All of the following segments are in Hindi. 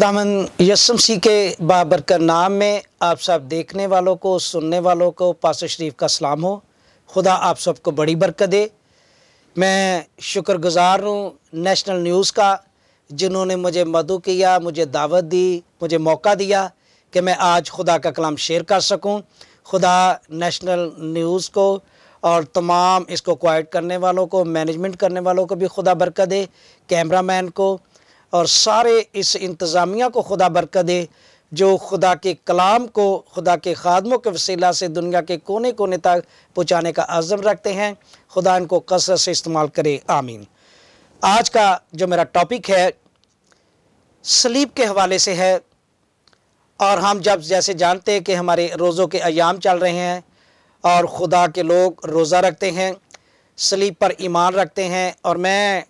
खुदामन यसमसी के बाबरकर नाम में आप सब देखने वालों को, सुनने वालों को पास शरीफ का सलाम हो। खुदा आप सबको बड़ी बरकत दे। मैं शुक्रगुजार हूँ नेशनल न्यूज़ का, जिन्होंने मुझे मदु किया, मुझे दावत दी, मुझे मौका दिया कि मैं आज खुदा का कलाम शेयर कर सकूँ। खुदा नेशनल न्यूज़ को और तमाम इसको क्वाइट करने वालों को मैनेजमेंट करने वालों को भी खुदा बरकत दे, कैमरामैन को और सारे इस इंतज़ामिया को खुदा बरकत दे, जो खुदा के कलाम को, खुदा के खादमों के वसीला से दुनिया के कोने कोने तक पहुँचाने का आज़म रखते हैं। खुदा इनको कसरत से इस्तेमाल करे। आमीन। आज का जो मेरा टॉपिक है सलीब के हवाले से है। और हम जब जैसे जानते हैं कि हमारे रोज़ों के अयाम चल रहे हैं और खुदा के लोग रोज़ा रखते हैं सलीब पर ईमान रखते हैं। और मैं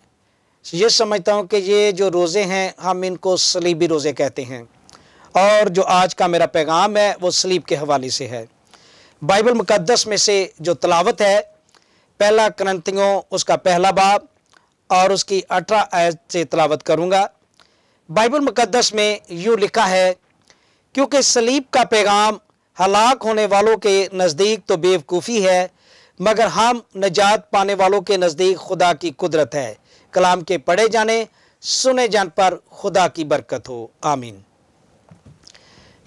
ये समझता हूँ कि ये जो रोज़े हैं, हम इनको सलीबी रोज़े कहते हैं। और जो आज का मेरा पैगाम है, वो सलीब के हवाले से है। बाइबल मुक़दस में से जो तलावत है, पहला क्रंतियों उसका पहला बाब, और उसकी अठारह आयत से तलावत करूँगा। बाइबल मुक़दस में यूँ लिखा है, क्योंकि सलीब का पैगाम हलाक होने वालों के नज़दीक तो बेवकूफ़ी है, मगर हम नजात पाने वालों के नज़दीक खुदा की कुदरत है। कलाम के पढ़े जाने, सुने जान पर खुदा की बरकत हो। आमीन।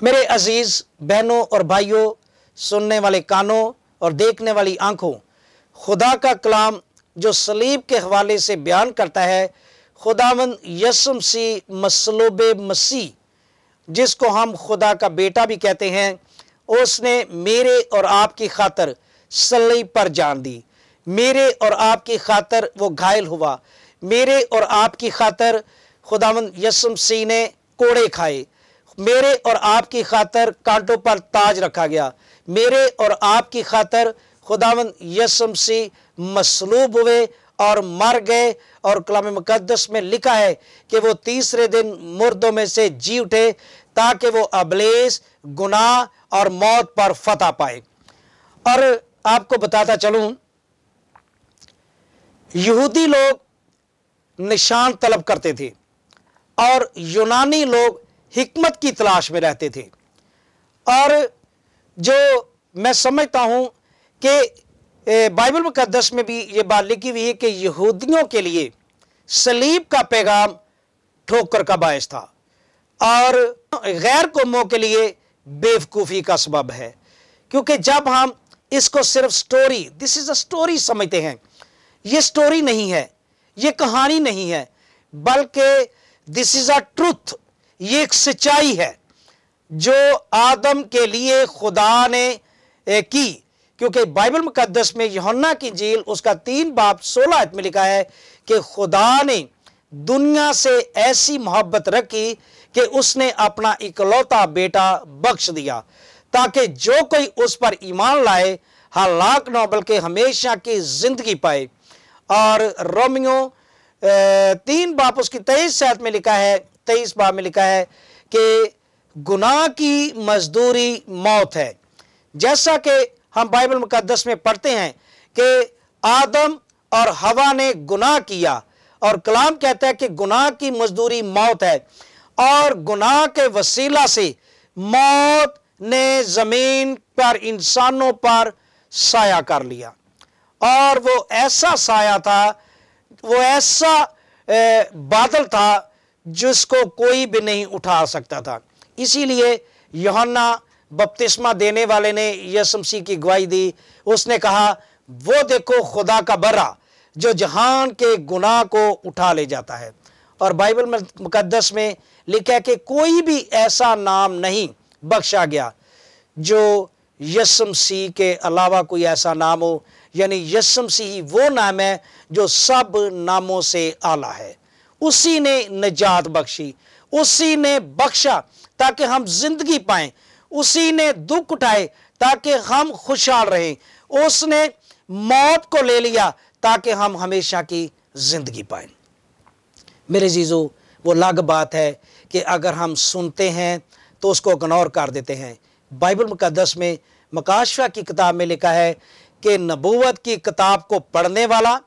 मेरे अज़ीज़, बहनों और भाइयों, सुनने वाले कानों और देखने वाली आँखों, खुदा का कलाम जो सलीब के हवाले से बयान करता है, खुदावन यसम सी मसलूब मसीह, जिसको हम खुदा का बेटा भी कहते हैं, उसने मेरे और आपकी खातर सलीब पर जान दी। मेरे और आपकी खातर वो घायल हुआ। मेरे और आपकी खातर खुदावन यसम सी ने कोड़े खाए। मेरे और आपकी खातर कांटों पर ताज रखा गया। मेरे और आपकी खातर खुदावन यसम सी मसलूब हुए और मर गए और कलाम मुकदस में लिखा है कि वो तीसरे दिन मुर्दों में से जी उठे ताकि वो अबलेस, गुनाह और मौत पर फतह पाए। और आपको बताता चलूँ, यहूदी लोग निशान तलब करते थे और यूनानी लोग हिकमत की तलाश में रहते थे। और जो मैं समझता हूँ कि बाइबल मुकदस में भी ये बात लिखी हुई है कि यहूदियों के लिए सलीब का पैगाम ठोकर का बायस था और गैर कौमों के लिए बेवकूफ़ी का सबब है। क्योंकि जब हम इसको सिर्फ़ story this is a story समझते हैं, ये स्टोरी नहीं है। ये कहानी नहीं है, बल्कि दिस इज़ अ ट्रुथ ये एक सच्चाई है, जो आदम के लिए खुदा ने की। क्योंकि बाइबल मुकदस में यहुन्ना की जेल उसका तीन बाप, सोलह आयत में लिखा है कि खुदा ने दुनिया से ऐसी मोहब्बत रखी कि उसने अपना इकलौता बेटा बख्श दिया, ताकि जो कोई उस पर ईमान लाए, हलाक न, बल्कि हमेशा की ज़िंदगी पाए। और रोमियो तीन बाप उसकी, तेईस शायद में लिखा है, तेईस बाप में लिखा है कि गुनाह की मजदूरी मौत है। जैसा कि हम बाइबल मुकदस में पढ़ते हैं कि आदम और हवा ने गुनाह किया और कलाम कहता है कि गुनाह की मजदूरी मौत है और गुनाह के वसीला से मौत ने ज़मीन पर इंसानों पर साया कर लिया। और वो ऐसा साया था, वो ऐसा बादल था जिसको कोई भी नहीं उठा सकता था। इसीलिए योहन्ना बपतिस्मा देने वाले ने यसमसी की गवाही दी। उसने कहा, वो देखो खुदा का बरा जो जहान के गुनाह को उठा ले जाता है। और बाइबल मुकदस में लिखा है कि कोई भी ऐसा नाम नहीं बख्शा गया जो यसम सी के अलावा कोई ऐसा नाम हो यानी यसम सी वो नाम है जो सब नामों से आला है। उसी ने निजात बख्शी, उसी ने बख्शा ताकि हम ज़िंदगी पाएँ, उसी ने दुख उठाए ताकि हम खुशहाल रहें, उसने मौत को ले लिया ताकि हम हमेशा की ज़िंदगी पाएँ। मेरे जीजो, वो अलग बात है कि अगर हम सुनते हैं तो उसको इग्नोर कर देते हैं। बाइबल मुकदस में मकाशवा की किताब में लिखा है कि नबूवत की किताब को पढ़ने वाला,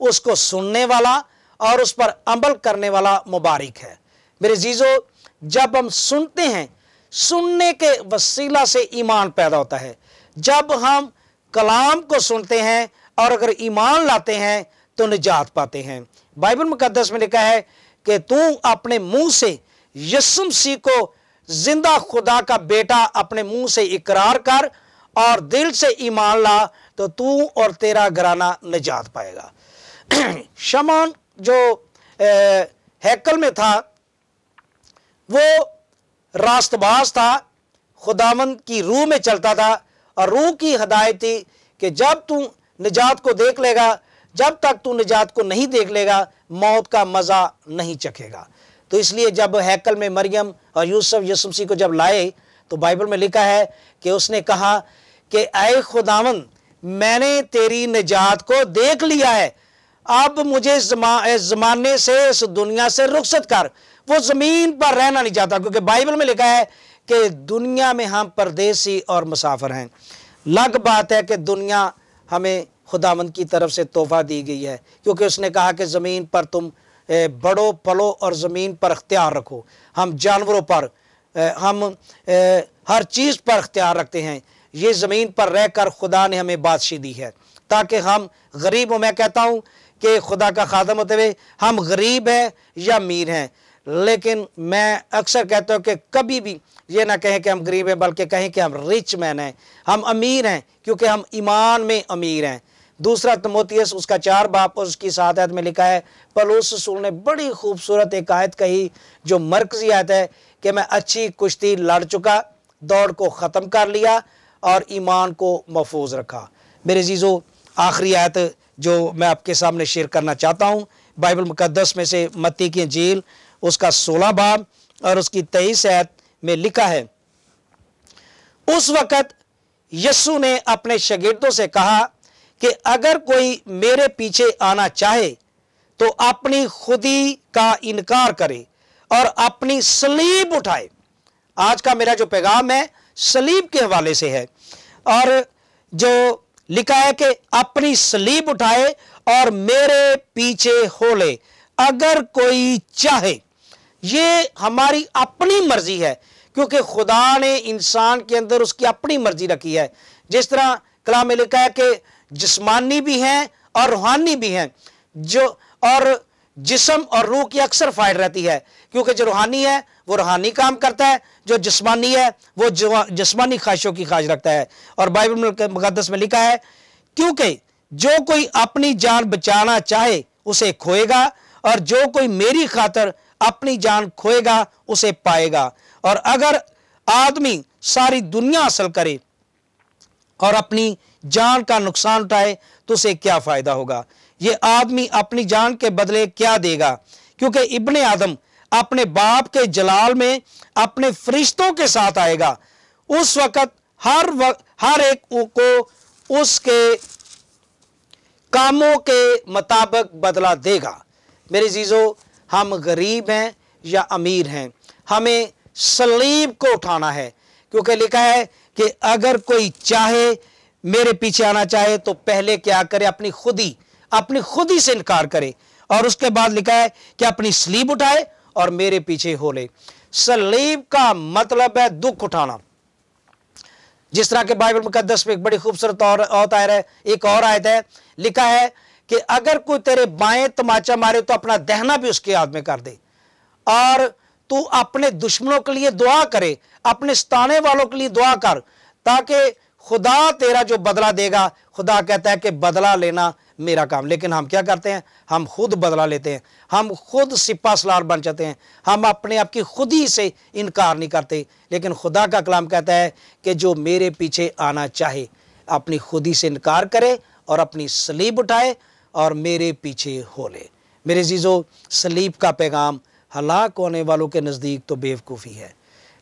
उसको सुनने वाला और उस पर अमल करने वाला मुबारक है। मेरे जीजो, जब हम सुनते हैं, सुनने के वसीला से ईमान पैदा होता है। जब हम कलाम को सुनते हैं और अगर ईमान लाते हैं तो निजात पाते हैं। बाइबल मुकदस में लिखा है कि तू अपने मुँह से यसुम सी को ज़िंदा खुदा का बेटा अपने मुँह से इकरार कर और दिल से ईमान ला तो तू और तेरा घराना निजात पाएगा। शमान जो हैकल में था, वो रास्तबाज था, खुदावन की रूह में चलता था, और रूह की हदायत थी कि जब तू निजात को देख लेगा, जब तक तू निजात को नहीं देख लेगा, मौत का मज़ा नहीं चखेगा। तो इसलिए जब हैकल में मरियम और यूसुफ यसुमसी को जब लाए तो बाइबल में लिखा है कि उसने कहा कि आए खुदावन मैंने तेरी निजात को देख लिया है। अब मुझे जमा, जमाने से इस दुनिया से रुखसत कर। वो ज़मीन पर रहना नहीं चाहता क्योंकि बाइबल में लिखा है कि दुनिया में हम परदेसी और मुसाफर हैं। लग बात है कि दुनिया हमें खुदावंद की तरफ़ से तोहफा दी गई है क्योंकि उसने कहा कि ज़मीन पर तुम बड़ो पलो और ज़मीन पर अख्तियार रखो। हम जानवरों पर हम हर चीज़ पर अख्तियार रखते हैं। ये ज़मीन पर रहकर खुदा ने हमें बादशी दी है। ताकि हम गरीब हो, मैं कहता हूँ कि खुदा का खादम होते हुए हम गरीब हैं या अमीर हैं। लेकिन मैं अक्सर कहता हूँ कि कभी भी ये ना कहें कि हम गरीब हैं, बल्कि कहें कि हम रिच मैन हैं। हम अमीर हैं, क्योंकि हम ईमान में अमीर हैं। दूसरा तमोतियस उसका चार बाप और उसकी सात आयत में लिखा है, पलूस रसूल ने बड़ी खूबसूरत एक आयत कही, जो मरकजी आयत है कि मैं अच्छी कुश्ती लड़ चुका, दौड़ को ख़त्म कर लिया और ईमान को महफूज रखा। मेरे जीज़ो आखिरी आयत जो मैं आपके सामने शेयर करना चाहता हूँ, बाइबल मुकदस में से मत्ती की झील उसका सोलह बाब और उसकी तेईस आयत में लिखा है, उस वक़्त यस्सु ने अपने शगिर्दों से कहा कि अगर कोई मेरे पीछे आना चाहे तो अपनी खुदी का इनकार करे और अपनी सलीब उठाए। आज का मेरा जो पैगाम है, सलीब के हवाले से है। और जो लिखा है कि अपनी सलीब उठाए और मेरे पीछे हो ले। अगर कोई चाहे, ये हमारी अपनी मर्ज़ी है, क्योंकि खुदा ने इंसान के अंदर उसकी अपनी मर्ज़ी रखी है। जिस तरह कला में लिखा है कि जिस्मानी भी हैं और रूहानी भी हैं, जो और जिसम और रूह की अक्सर फाइट रहती है, क्योंकि जो रूहानी है वो रूहानी काम करता है, जो जिस्मानी है, वो जिस्मानी ख्वाहिशों की ख्वाहिश रखता है। और बाइबल मुकदस में लिखा है, क्योंकि जो कोई अपनी जान बचाना चाहे, उसे खोएगा, और जो कोई मेरी खातर अपनी जान खोएगा, उसे पाएगा। और अगर आदमी सारी दुनिया हासिल करे, और अपनी जान का नुकसान उठाए तो उसे क्या फ़ायदा होगा? ये आदमी अपनी जान के बदले क्या देगा? क्योंकि इब्ने आदम अपने बाप के जलाल में अपने फरिश्तों के साथ आएगा। उस वक्त हर वक्त हर एक को उसके कामों के मुताबिक बदला देगा। मेरे चीज़ों हम गरीब हैं या अमीर हैं, हमें सलीब को उठाना है, क्योंकि लिखा है कि अगर कोई चाहे, मेरे पीछे आना चाहे तो पहले क्या करे? अपनी खुदी अपनी खुदी से इनकार करे। और उसके बाद लिखा है कि अपनी स्लीब उठाए और मेरे पीछे हो ले सलीब का मतलब है दुख उठाना। जिस तरह के बाइबल मुकदस में एक बड़ी खूबसूरत और औतायर है, एक और आयत है, लिखा है कि अगर कोई तेरे बाएँ तमाचा मारे तो अपना दहना भी उसके हाथ में कर दे। और तू अपने दुश्मनों के लिए दुआ करे, अपने स्ताने वालों के लिए दुआ कर, ताकि खुदा तेरा जो बदला देगा, खुदा कहता है कि बदला लेना मेरा काम। लेकिन हम क्या करते हैं? हम खुद बदला लेते हैं। हम खुद सिपा सलार बन जाते हैं। हम अपने आप की खुद ही से इनकार नहीं करते। लेकिन खुदा का कलाम कहता है कि जो मेरे पीछे आना चाहे, अपनी खुदी से इनकार करे और अपनी सलीब उठाए और मेरे पीछे हो ले। मेरे जीजो सलीब का पैगाम हलाक होने वालों के नज़दीक तो बेवकूफ़ी है।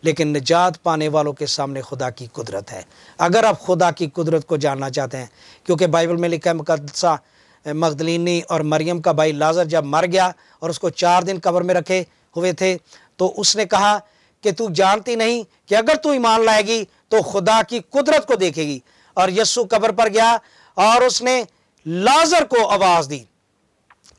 लेकिन निजात पाने वालों के सामने खुदा की कुदरत है। अगर आप खुदा की कुदरत को जानना चाहते हैं, क्योंकि बाइबल में लिखा है मुकदसा मगदलिनी और मरियम का भाई लाजर जब मर गया और उसको चार दिन कब्र में रखे हुए थे तो उसने कहा कि तू जानती नहीं कि अगर तू ईमान लाएगी तो खुदा की कुदरत को देखेगी। और यस्सु कब्र पर गया और उसने लाजर को आवाज़ दी।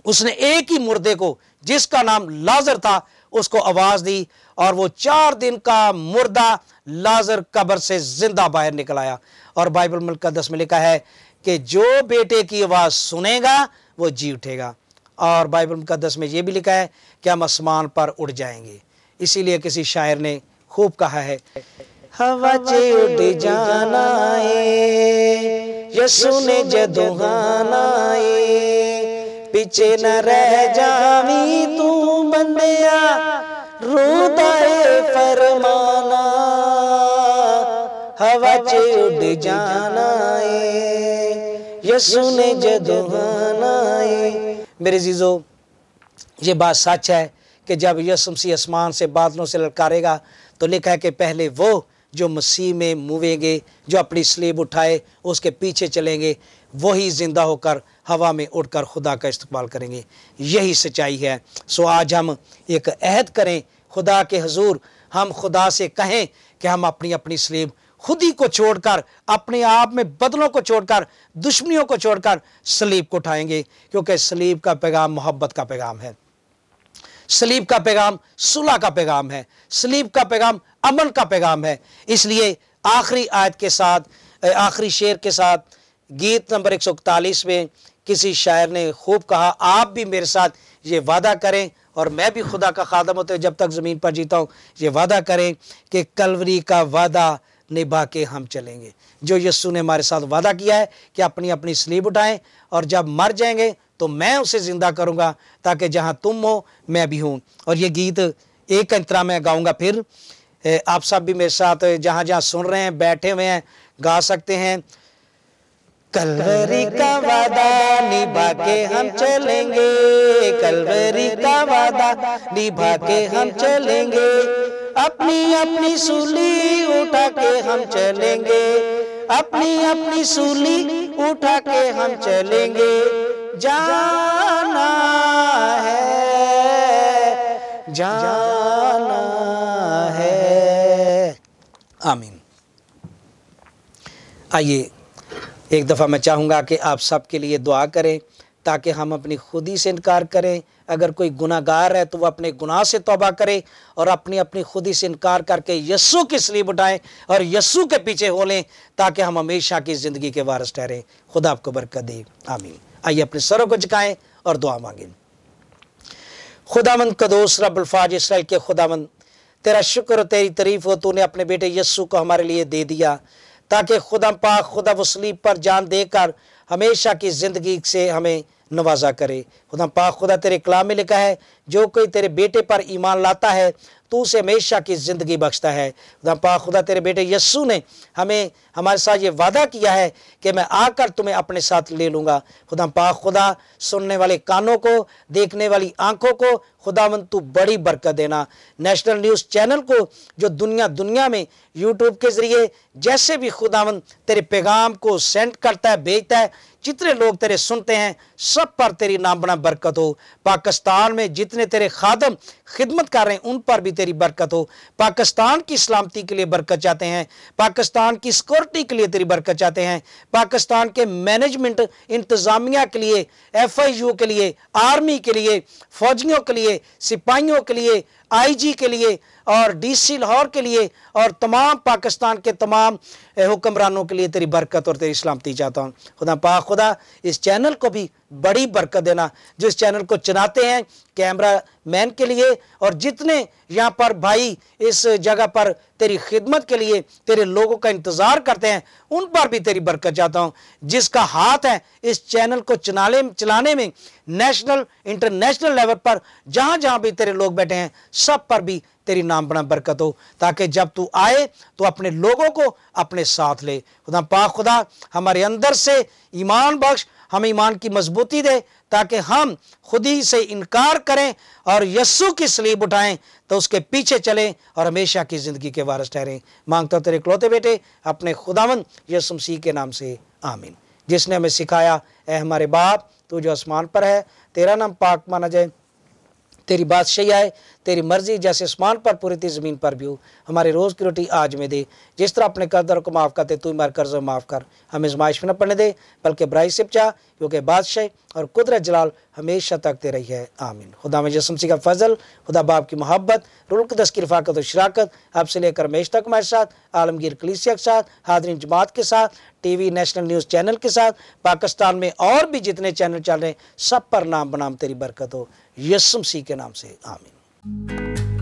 उसने एक ही मुर्दे को, जिसका नाम लाजर था, उसको आवाज़ दी और वो चार दिन का मुर्दा लाजर कब्र से ज़िंदा बाहर निकल आया। और बाइबल मुकदस में लिखा है कि जो बेटे की आवाज़ सुनेगा, वो जी उठेगा। और बाइबल मुकदस में ये भी लिखा है कि हम आसमान पर उड़ जाएँगे। इसीलिए किसी शायर ने खूब कहा है, हवा चे उड़ जाना यसु ने जदुहाना पीछे न रह जावी तू बंदिया रूदाए फरमाना, हवा च उड़ जाना यसू ने जदुहाना मेरे जीजो, ये बात सच है कि जब यसु सी आसमान से बादलों से ललकारेगा तो लिखा है कि पहले वो जो मसीह में मुवेंगे, जो अपनी स्लीब उठाए, उसके पीछे चलेंगे, वही ज़िंदा होकर, हवा में उड़कर खुदा का इस्तेमाल करेंगे। यही सच्चाई है। सो आज हम एक अहद करें, खुदा के हजूर। हम खुदा से कहें कि हम अपनी अपनी स्लीब खुद ही को छोड़कर, अपने आप में बदलों को छोड़कर, दुश्मनियों को छोड़कर, सलीब को उठाएँगे, क्योंकि सलीब का पैगाम मोहब्बत का पैगाम है। सलीब का पैगाम सुलह का पैगाम है, सलीब का पैगाम अमन का पैगाम है। इसलिए आखिरी आयत के साथ आखिरी शेर के साथ, गीत नंबर एक सौ इकतालीस में किसी शायर ने खूब कहा, आप भी मेरे साथ ये वादा करें और मैं भी खुदा का खादम होते जब तक ज़मीन पर जीता हूँ, ये वादा करें कि कलवरी का वादा निभा के हम चलेंगे। जो यस्सु ने हमारे साथ वादा किया है कि अपनी अपनी स्लीब उठाएँ और जब मर जाएँगे तो मैं उसे ज़िंदा करूँगा ताकि जहाँ तुम हो, मैं भी हूँ। और ये गीत एक अंतरा मैं गाऊँगा फिर। आप सब भी मेरे साथ जहाँ जहाँ सुन रहे हैं, बैठे हुए हैं, गा सकते हैं। कलवरी का वादा निभा के हम चलेंगे, कलवरी का वादा निभा के हम चलेंगे। अपनी अपनी सूली उठा के हम चलेंगे, अपनी अपनी सूली उठा के हम चलेंगे। जाना है जाना है। आमीन। आइए, एक दफ़ा मैं चाहूँगा कि आप सब के लिए दुआ करें, ताकि हम अपनी खुदी से इनकार करें। अगर कोई गुनागार है तो वह अपने गुनाह से तोबा करे और अपनी अपनी खुदी से इनकार करके यस्सु की सलीब उठाएँ और यस्सु के पीछे हो लें, ताकि हम हमेशा की ज़िंदगी के वारस ठहरें। खुदा आपको बरकत दे। आमीन। आइए अपने सरों को झुकाएँ और दुआ मांगें। खुदामंद कदोस रबुल्फाज इसराइल के खुदामंद, तेरा शुक्र और तेरी तरीफ़ हो, तूने अपने बेटे यस्सु को हमारे लिए दे दिया, ताकि खुदा पाक, खुदा वसलीब पर जान देकर हमेशा की ज़िंदगी से हमें नवाजा करे। खुदा पाक, खुदा तेरे कलाम में लिखा है, जो कोई तेरे बेटे पर ईमान लाता है तो उसे हमेशा की ज़िंदगी बख्शता है। खुदा पाक, खुदा तेरे बेटे यस्सु ने हमें, हमारे साथ ये वादा किया है कि मैं आकर तुम्हें अपने साथ ले लूँगा। खुदा पाक, खुदा सुनने वाले कानों को, देखने वाली आँखों को खुदावन तू बड़ी बरकत देना। नेशनल न्यूज़ चैनल को, जो दुनिया दुनिया में यूट्यूब के ज़रिए जैसे भी खुदावन तेरे पैगाम को सेंड करता है, भेजता है जितने लोग तेरे सुनते हैं, सब पर तेरी नाम बना बरकत हो। पाकिस्तान में जितने तेरे खादम खिदमत कर रहे हैं, उन पर भी तेरी बरकत हो। पाकिस्तान की सलामती के लिए बरकत चाहते हैं, पाकिस्तान की सिक्योरिटी के लिए तेरी बरकत चाहते हैं, पाकिस्तान के मैनेजमेंट इंतज़ामिया के लिए एफ़ आई यू के लिए आर्मी के लिए, फौजियों के लिए, सिपाहियों के लिए आई जी के लिए और डीसी लाहौर के लिए और तमाम पाकिस्तान के तमाम हुक्मरानों के लिए तेरी बरकत और तेरी सलामती चाहता हूँ। खुदा पा खुदा, इस चैनल को भी बड़ी बरकत देना, जो इस चैनल को चलाते हैं कैमरा मैन के लिए और जितने यहाँ पर भाई इस जगह पर तेरी खिदमत के लिए तेरे लोगों का इंतज़ार करते हैं, उन पर भी तेरी बरकत चाहता हूँ, जिसका हाथ है इस चैनल को चलाने चलाने में, नेशनल, इंटरनेशनल लेवल पर जहाँ जहाँ भी तेरे लोग बैठे हैं, सब पर भी तेरी नाम बना बरकत हो, ताकि जब तू आए तो अपने लोगों को अपने साथ ले। खुदा पाक, खुदा, हमारे अंदर से ईमान बख्श, हमें ईमान की मजबूती दे, ताकि हम खुद ही से इनकार करें और यस्सु की सलीब उठाएँ तो उसके पीछे चलें और हमेशा की ज़िंदगी के वारस ठहरें। माँगता तेरे क्लोते बेटे, अपने खुदावन यसु मसीह के नाम से, आमीन। जिसने हमें सिखाया ए हमारे बाप, तू जो आसमान पर है, तेरा नाम पाक माना जाए। तेरी बादशाही आए, तेरी मर्ज़ी, जैसे आसमान पर पूरी थी, ज़मीन पर भी हो। हमारे रोज़ की रोटी आज में दे। जिस तरह अपने कर्जदारों को माफ़ करते तू हमारे कर्ज माफ़ कर। हमें इजमाइश में न पड़ने दे, बल्कि बुराई से बचा, क्योंकि बादशाह और कुदरत जलाल हमेशा तक दे रही है। आमीन। खुदा में जसमसी का फजल, खुदा बाप की मोहब्बत रुलकदस की रफाकत और शराकत आपसे लेकर हमेश तक हमारे साथ, आलमगीर कलीसिया के साथ हादरीन जमात के साथ, टीवी नेशनल न्यूज़ चैनल के साथ, पाकिस्तान में और भी जितने चैनल चल रहे हैं, सब पर नाम बनाम तेरी बरकत हो। यसम सी के नाम से आमीन।